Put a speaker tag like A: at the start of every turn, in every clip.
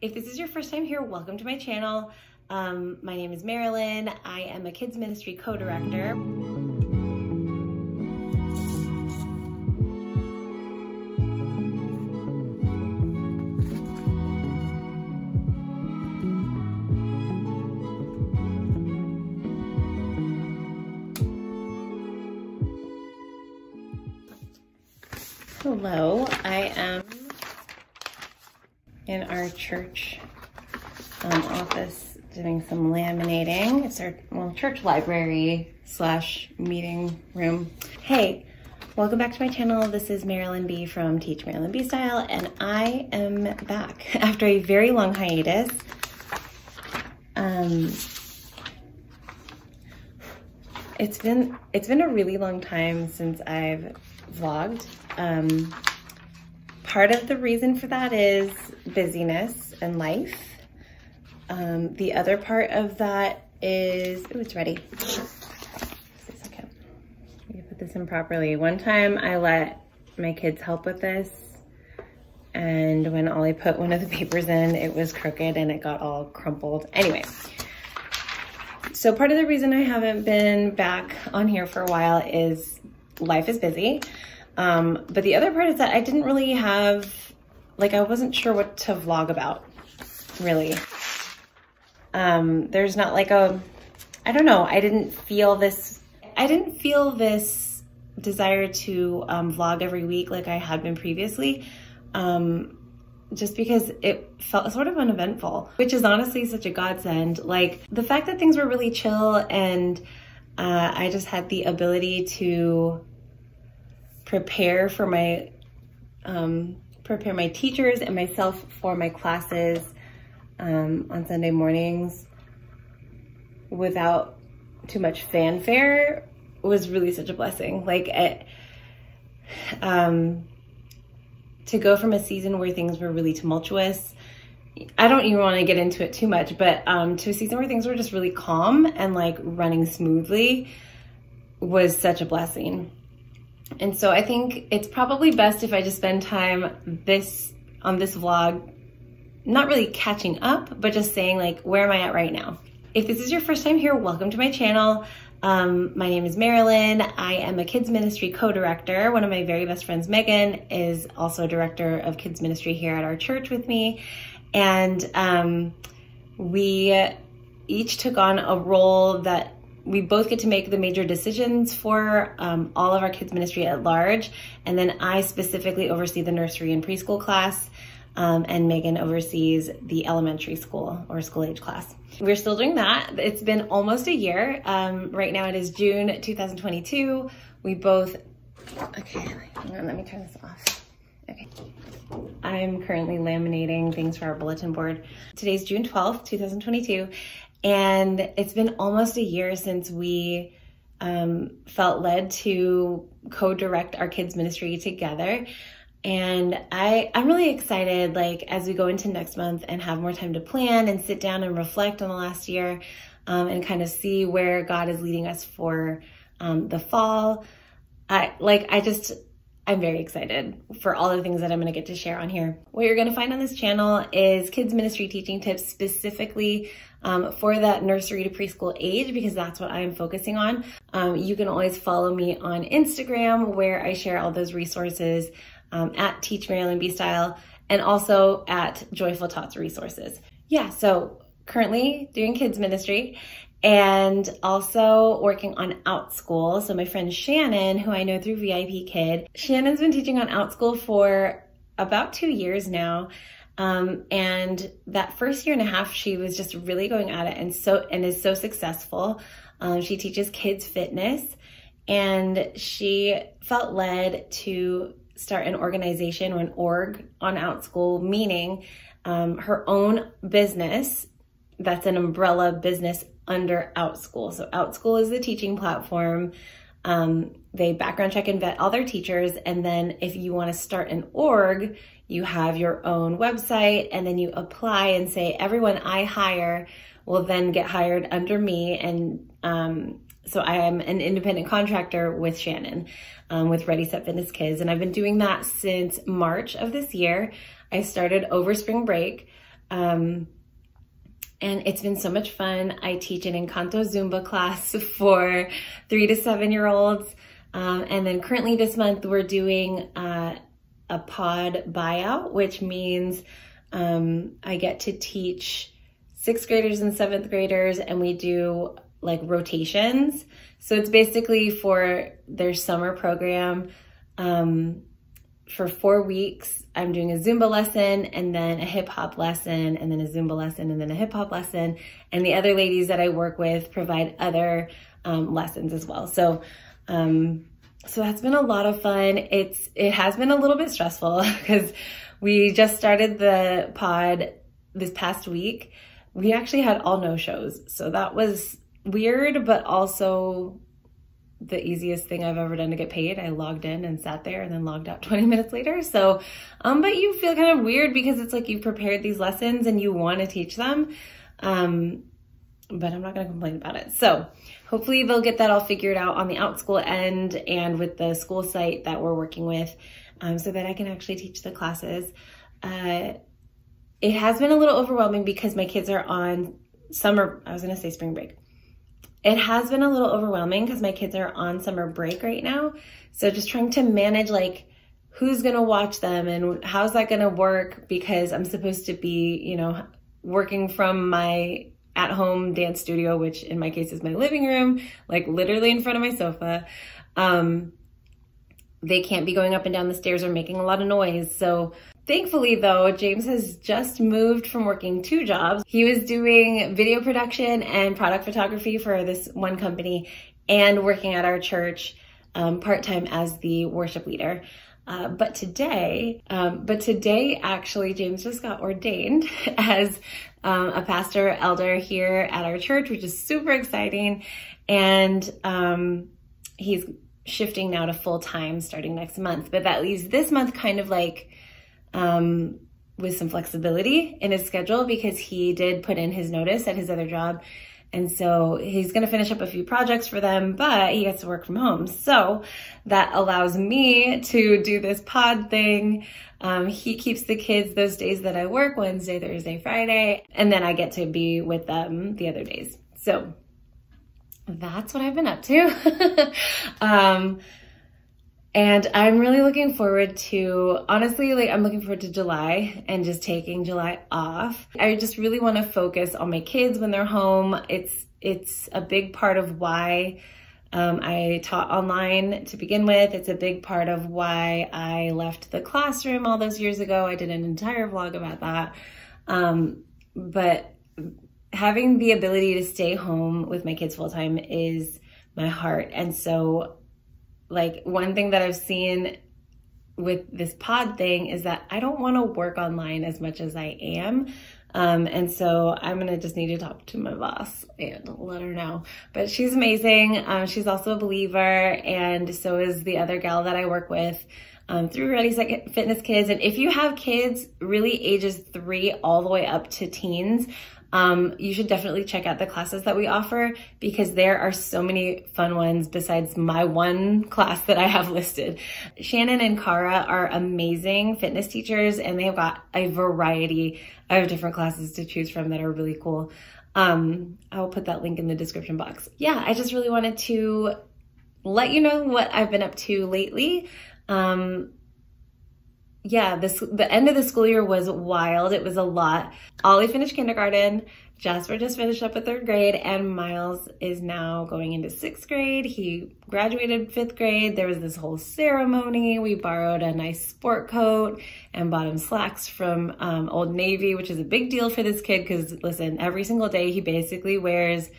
A: If this is your first time here, welcome to my channel. Um, my name is Marilyn. I am a kids ministry co-director. Hello, I am in our church um, office doing some laminating. It's our well, church library slash meeting room. Hey, welcome back to my channel. This is Marilyn B from Teach Marilyn B Style, and I am back after a very long hiatus. Um, it's been it's been a really long time since I've vlogged. Um, part of the reason for that is busyness and life. Um, the other part of that is, oh, it's ready. second. put this in properly. One time I let my kids help with this and when Ollie put one of the papers in, it was crooked and it got all crumpled. Anyway, so part of the reason I haven't been back on here for a while is life is busy. Um, but the other part is that I didn't really have, like, I wasn't sure what to vlog about, really. Um, there's not like a, I don't know, I didn't feel this, I didn't feel this desire to um, vlog every week like I had been previously. Um, just because it felt sort of uneventful, which is honestly such a godsend. Like the fact that things were really chill and uh, I just had the ability to prepare for my, um, prepare my teachers and myself for my classes um, on Sunday mornings without too much fanfare was really such a blessing. Like it, um, to go from a season where things were really tumultuous, I don't even want to get into it too much, but um, to a season where things were just really calm and like running smoothly was such a blessing. And so I think it's probably best if I just spend time this on this vlog, not really catching up, but just saying like, where am I at right now? If this is your first time here, welcome to my channel. Um, my name is Marilyn. I am a kids ministry co-director. One of my very best friends, Megan, is also director of kids ministry here at our church with me. And um, we each took on a role that we both get to make the major decisions for um, all of our kids ministry at large. And then I specifically oversee the nursery and preschool class. Um, and Megan oversees the elementary school or school age class. We're still doing that. It's been almost a year. Um, right now it is June 2022. We both, okay, hang on, let me turn this off. Okay. I'm currently laminating things for our bulletin board. Today's June 12th, 2022, and it's been almost a year since we um, felt led to co-direct our kids ministry together. And I, I'm really excited, like, as we go into next month and have more time to plan and sit down and reflect on the last year um, and kind of see where God is leading us for um, the fall. I, like, I just, I'm very excited for all the things that I'm going to get to share on here. What you're going to find on this channel is kids ministry teaching tips specifically um, for that nursery to preschool age because that's what I'm focusing on. Um, you can always follow me on Instagram where I share all those resources um, at Teach Marilyn B Style and also at Joyful Tots Resources. Yeah, so currently doing kids ministry and also working on Outschool. So my friend Shannon, who I know through VIP Kid, Shannon's been teaching on Outschool for about two years now. Um, and that first year and a half, she was just really going at it and so, and is so successful. Um, she teaches kids fitness and she felt led to start an organization or an org on Outschool, meaning um, her own business that's an umbrella business under OutSchool. So OutSchool is the teaching platform. Um, they background check and vet all their teachers. And then if you want to start an org, you have your own website and then you apply and say, everyone I hire will then get hired under me. And um, so I am an independent contractor with Shannon, um, with Ready Set Fitness Kids. And I've been doing that since March of this year. I started over spring break. Um, and it's been so much fun. I teach an Encanto Zumba class for three to seven year olds. Um, and then currently this month we're doing uh, a pod buyout, which means um, I get to teach sixth graders and seventh graders, and we do like rotations. So it's basically for their summer program. Um, for four weeks, I'm doing a Zumba lesson and then a hip hop lesson and then a Zumba lesson and then a hip hop lesson. And the other ladies that I work with provide other um, lessons as well. So, um, so that's been a lot of fun. It's, it has been a little bit stressful because we just started the pod this past week. We actually had all no shows. So that was weird, but also the easiest thing I've ever done to get paid. I logged in and sat there and then logged out 20 minutes later. So, um, but you feel kind of weird because it's like you've prepared these lessons and you want to teach them. Um, but I'm not going to complain about it. So hopefully they'll get that all figured out on the Outschool end and with the school site that we're working with um, so that I can actually teach the classes. Uh, it has been a little overwhelming because my kids are on summer, I was going to say spring break it has been a little overwhelming because my kids are on summer break right now. So just trying to manage like who's going to watch them and how's that going to work because I'm supposed to be, you know, working from my at home dance studio, which in my case is my living room, like literally in front of my sofa. Um, they can't be going up and down the stairs or making a lot of noise. So Thankfully though, James has just moved from working two jobs. He was doing video production and product photography for this one company and working at our church um, part-time as the worship leader. Uh, but today, um, but today actually James just got ordained as um, a pastor elder here at our church, which is super exciting. And um, he's shifting now to full time starting next month. But that leaves this month kind of like um, with some flexibility in his schedule because he did put in his notice at his other job. And so he's going to finish up a few projects for them, but he gets to work from home. So that allows me to do this pod thing. Um, he keeps the kids those days that I work, Wednesday, Thursday, Friday, and then I get to be with them the other days. So that's what I've been up to. um, and I'm really looking forward to, honestly, like I'm looking forward to July and just taking July off. I just really want to focus on my kids when they're home. It's, it's a big part of why um, I taught online to begin with. It's a big part of why I left the classroom all those years ago. I did an entire vlog about that. Um, but having the ability to stay home with my kids full time is my heart. And so like one thing that I've seen with this pod thing is that I don't want to work online as much as I am. Um, and so I'm going to just need to talk to my boss and let her know. But she's amazing. Um, she's also a believer. And so is the other gal that I work with um, through Ready Set Fitness Kids. And if you have kids really ages three all the way up to teens, um, you should definitely check out the classes that we offer because there are so many fun ones besides my one class that I have listed. Shannon and Kara are amazing fitness teachers and they've got a variety of different classes to choose from that are really cool. Um, I'll put that link in the description box. Yeah, I just really wanted to let you know what I've been up to lately. Um, yeah, this the end of the school year was wild. It was a lot. Ollie finished kindergarten. Jasper just finished up a third grade and Miles is now going into sixth grade. He graduated fifth grade. There was this whole ceremony. We borrowed a nice sport coat and bought him slacks from um, Old Navy, which is a big deal for this kid because listen, every single day he basically wears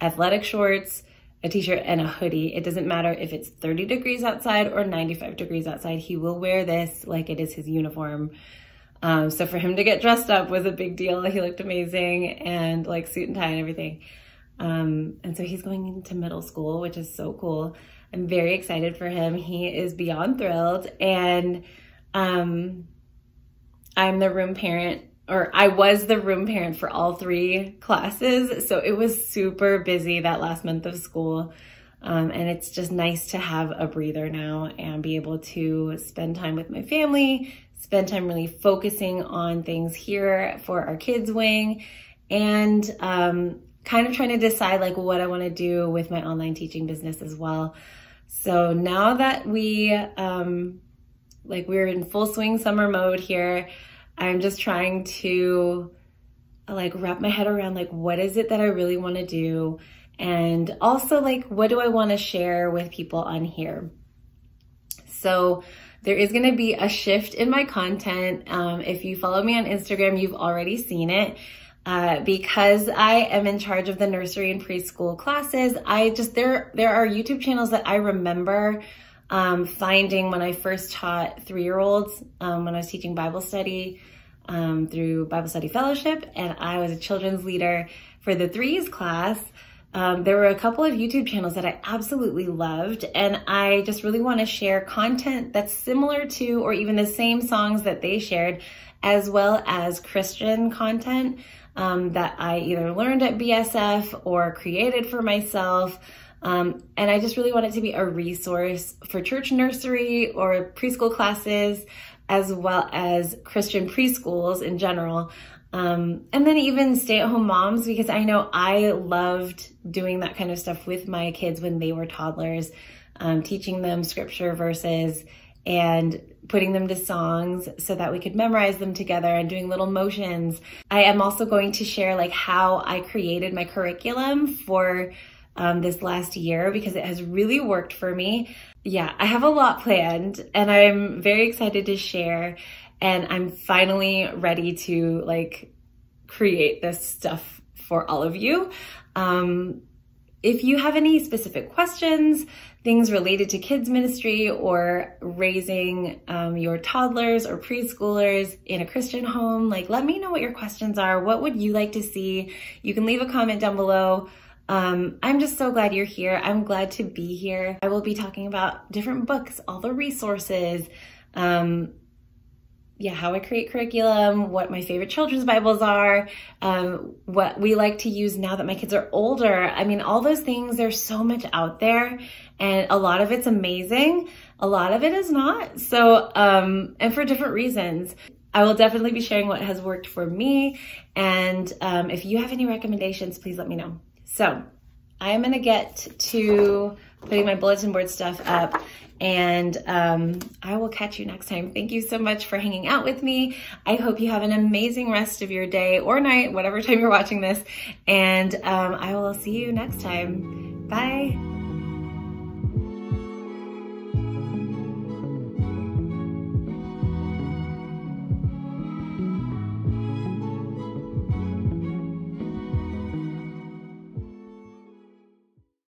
A: athletic shorts, a t-shirt and a hoodie. It doesn't matter if it's 30 degrees outside or 95 degrees outside. He will wear this like it is his uniform. Um, so for him to get dressed up was a big deal. He looked amazing and like suit and tie and everything. Um, and so he's going into middle school, which is so cool. I'm very excited for him. He is beyond thrilled. And um, I'm the room parent or I was the room parent for all three classes. So it was super busy that last month of school. Um, and it's just nice to have a breather now and be able to spend time with my family, spend time really focusing on things here for our kids wing and um, kind of trying to decide like what I want to do with my online teaching business as well. So now that we, um, like we're in full swing summer mode here, I'm just trying to like wrap my head around like what is it that I really want to do and also like what do I want to share with people on here. So there is going to be a shift in my content. Um, if you follow me on Instagram, you've already seen it. Uh, because I am in charge of the nursery and preschool classes, I just, there, there are YouTube channels that I remember um, finding when I first taught three-year-olds, um, when I was teaching Bible study um, through Bible Study Fellowship, and I was a children's leader for the threes class. Um, there were a couple of YouTube channels that I absolutely loved, and I just really want to share content that's similar to or even the same songs that they shared, as well as Christian content um, that I either learned at BSF or created for myself. Um, and I just really want it to be a resource for church nursery or preschool classes, as well as Christian preschools in general. Um, and then even stay at home moms, because I know I loved doing that kind of stuff with my kids when they were toddlers, um, teaching them scripture verses and putting them to songs so that we could memorize them together and doing little motions. I am also going to share like how I created my curriculum for um, this last year because it has really worked for me. Yeah, I have a lot planned and I'm very excited to share and I'm finally ready to like create this stuff for all of you. Um, if you have any specific questions, things related to kids ministry or raising um, your toddlers or preschoolers in a Christian home, like let me know what your questions are. What would you like to see? You can leave a comment down below. Um, I'm just so glad you're here. I'm glad to be here. I will be talking about different books, all the resources, um, yeah, how I create curriculum, what my favorite children's Bibles are, um, what we like to use now that my kids are older. I mean, all those things, there's so much out there and a lot of it's amazing. A lot of it is not. So, um, and for different reasons. I will definitely be sharing what has worked for me. And um, if you have any recommendations, please let me know. So I am gonna get to putting my bulletin board stuff up and um, I will catch you next time. Thank you so much for hanging out with me. I hope you have an amazing rest of your day or night, whatever time you're watching this. And um, I will see you next time. Bye.